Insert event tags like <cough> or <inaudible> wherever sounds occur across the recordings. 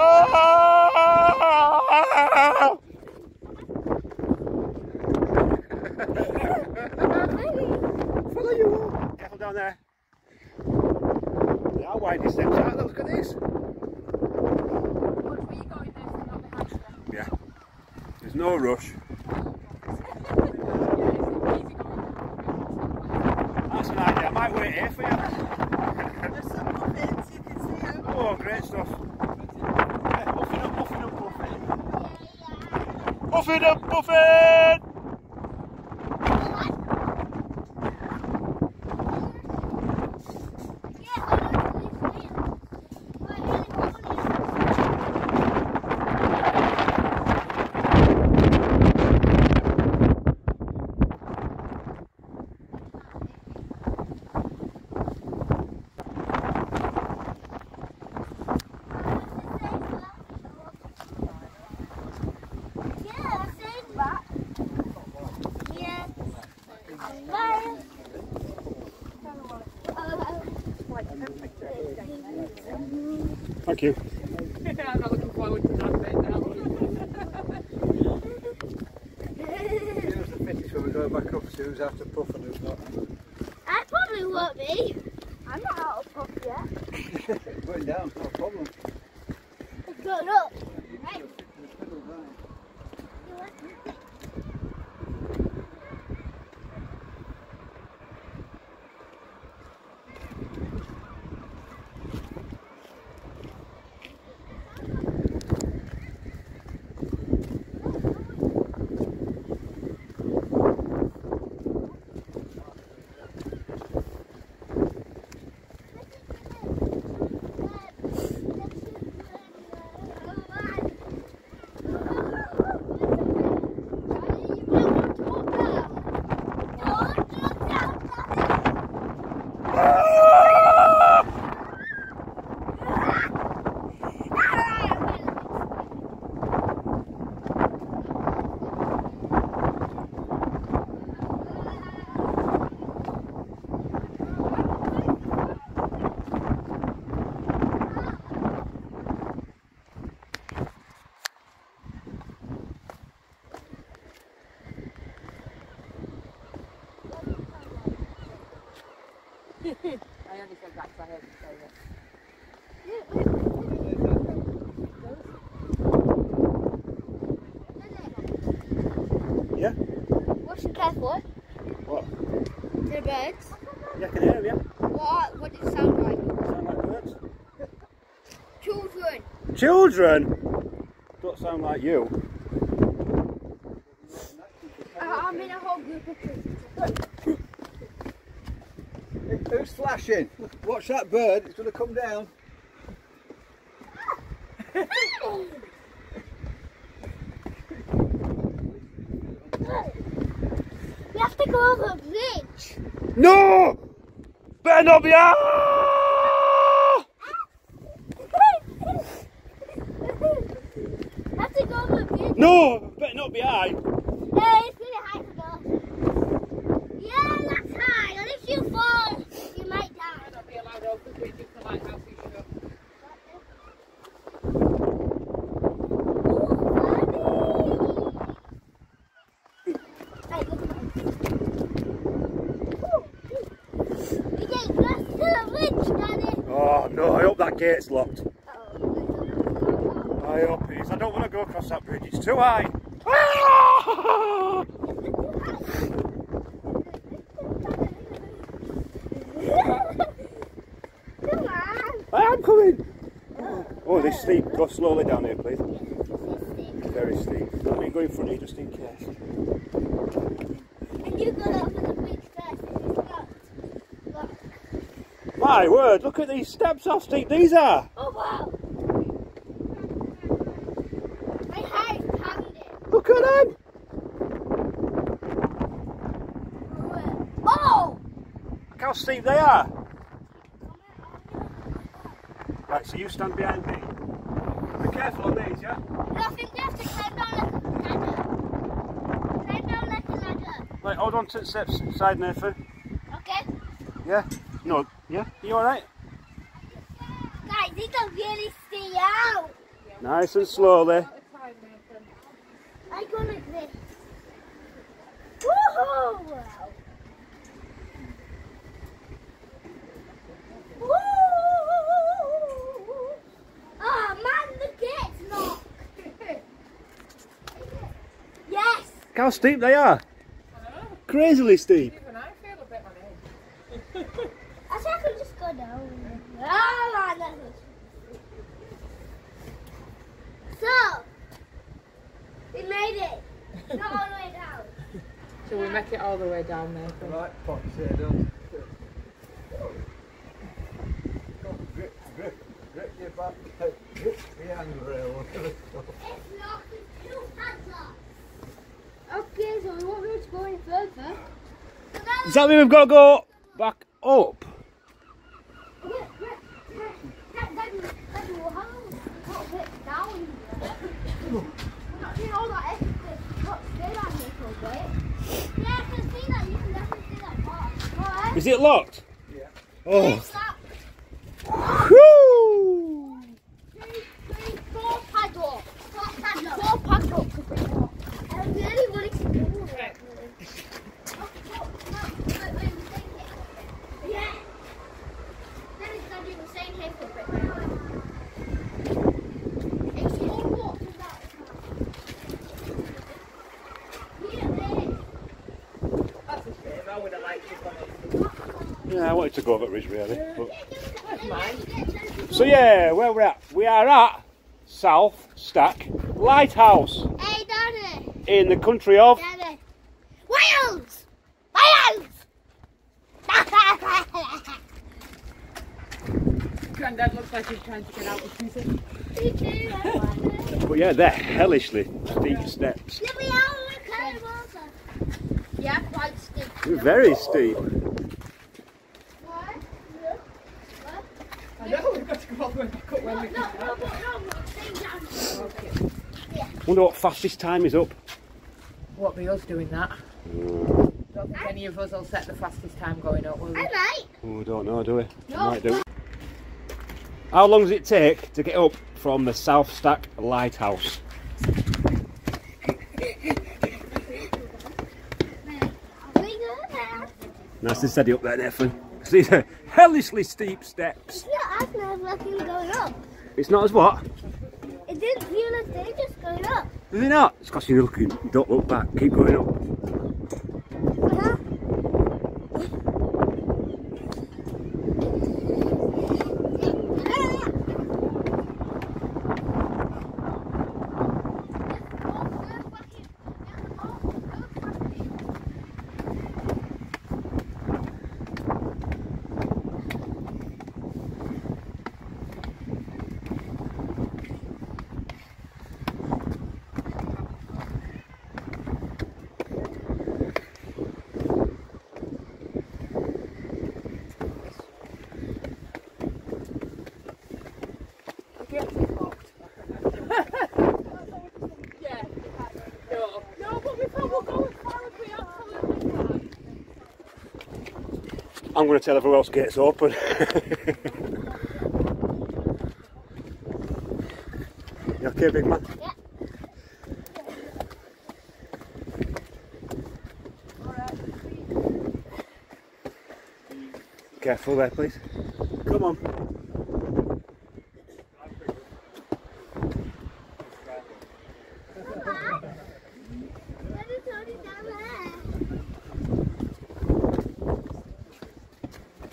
Oh! Muffin. Muffin up, muffin! Thank you. I'm not looking forward to that bit now. Here's the finish when we go back up to who's after Puff and who's not. I probably won't be. I'm not out of puff yet. <laughs> Going down, no problem. It's going up. Right. I only said that 'cause I heard you say it. Yeah? What's your careful? What? The birds. Yeah, I can hear him, yeah? What? What does it sound like? Sound like birds? Children. Children! Don't sound like you. Uh, I'm in a whole group of kids. Who's flashing? Watch that bird, it's going to come down. We have to go over a bridge. No! Better not be out! <laughs> Have to go over a bridge. No! Better not be high. Yeah, it's really high to go. Yeah, that's high. And if you fall, you might die. Might not be allowed over the bridge if the lighthouse is shut. Oh no, I hope that gate's locked. I hope it is. I don't want to go across that bridge, it's too high. Ah! I am coming! Oh, this steep. Go slowly down here, please. Very steep. Let me go in front of you just in case. And you go over the bridge first. It's locked. Locked. My word, look at these steps, how steep these are. Oh wow. My hair is pounding. Look at them. Oh! Look how steep they are. Right, so you stand behind me. Be careful on these, yeah? I think we have to climb down like a ladder. Climb down like a ladder. Right, hold on to the steps side, Nathan. Okay? Yeah? No, yeah? You alright? Guys, they can really stay out. Nice and slowly. I go like this. Woohoo! Oh, how steep they are! Crazily steep! Make it all the way down there? Right, pots here, don't. Grip, grip, grip your back, grip the handrail, it's called. It's not the two hands up. Okay, so we want me to go any further. That Does that mean we've got to go back up? Wait, wait, wait. That, that, that will have a little bit down here. We're not doing all that extra. Look, stay down here for a bit. Yeah, I can see that. You can definitely see that part. Alright. Is it locked? Yeah. Oh. It's that Whew. three, three, four padlock. Four padlock. Four padlock. I really wanted to do it. Oh, oh, no. Wait, wait, we're staying here. Yeah. Then it's gonna do the same here for a bit. It's all walk to that Yeah, That's a shame. I would have liked to come on. Yeah, I wanted to go over Ridge really. But... So yeah, where we're at? We are at South Stack Lighthouse Hey, Daddy. in the country of Daddy. Wales! Wales! <laughs> Granddad looks like he's trying to get out of season. Me too, I want it. But yeah, they're hellishly steep steps. Yeah, we are on the. Yeah, quite steep. Very steep. What? What? I know we've got to go all the way back up when No, we no, no, no, no, no, stay Wonder what fastest time is up. What be us doing that? Oh, Don't think any of us will set the fastest time going up, will we? I might. Oh, we don't know, do we? No. Might do. How long does it take to get up from the South Stack Lighthouse? We. Nice and steady up there, Nathan. <laughs> These are hellishly steep steps. It's not as going up. It's not as what? It didn't feel as dangerous going up. Is it not? It's because you're looking, don't look back, keep going up. Uh-huh. Yeah. No. No, but we thought we'll go as far as we absolutely can. I'm going to tell everyone else gates open. <laughs> you okay, big man? Yeah. Careful there, please. Come on.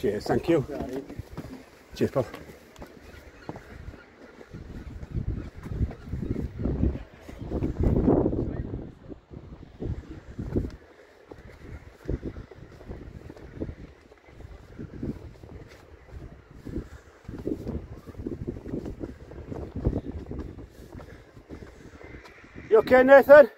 Cheers, thank you. Cheers, Paul. You okay, Nathan?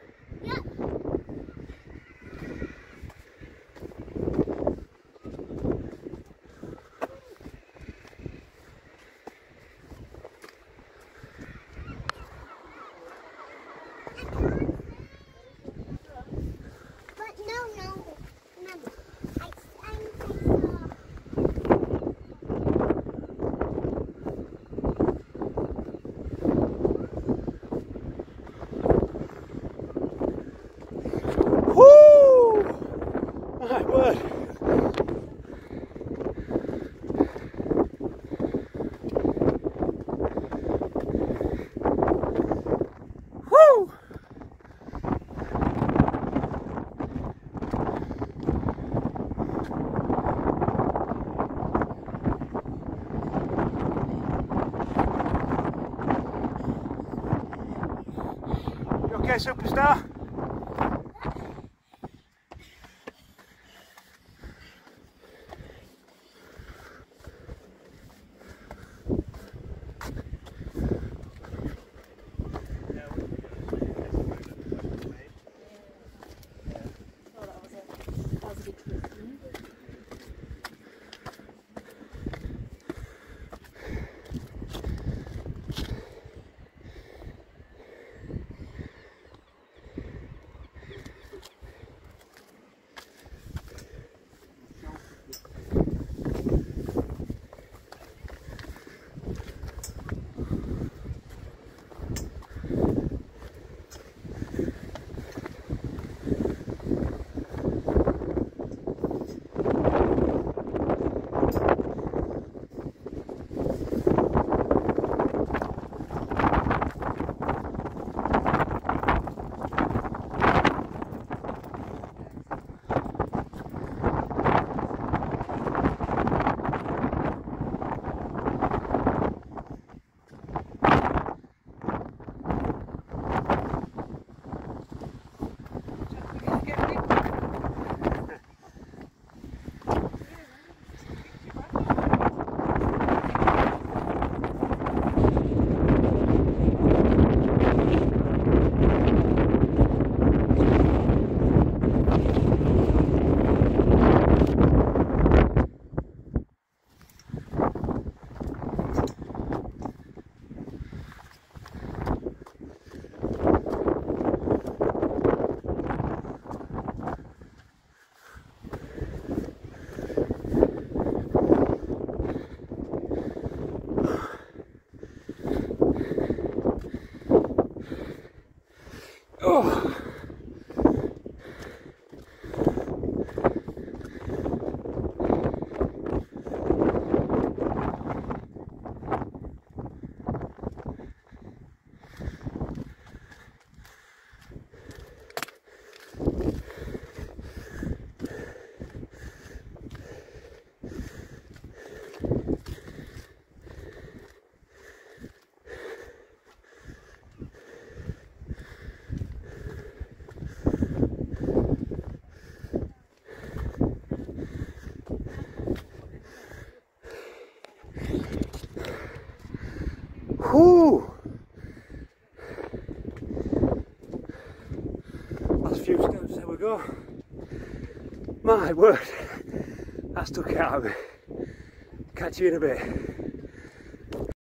回ショップした？Word, <laughs> that it out of me. Catch you in a bit.